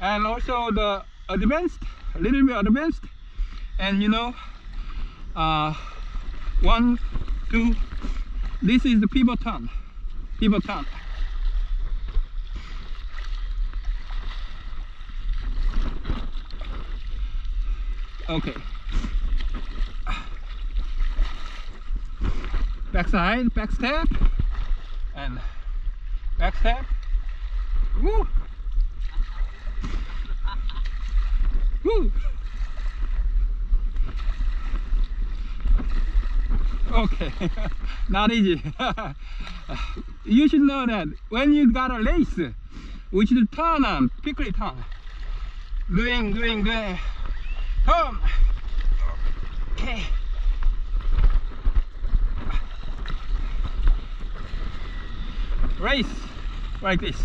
and also the advanced, a little bit advanced, and you know, uh, one, two. This is the pivot turn, pivot turn. Okay. Back side, back step, and back step. Woo! Woo! Okay, not easy. you should know that when you got a race, we should turn on, quickly turn. Doing, doing, doing. Home. Okay. Race like this.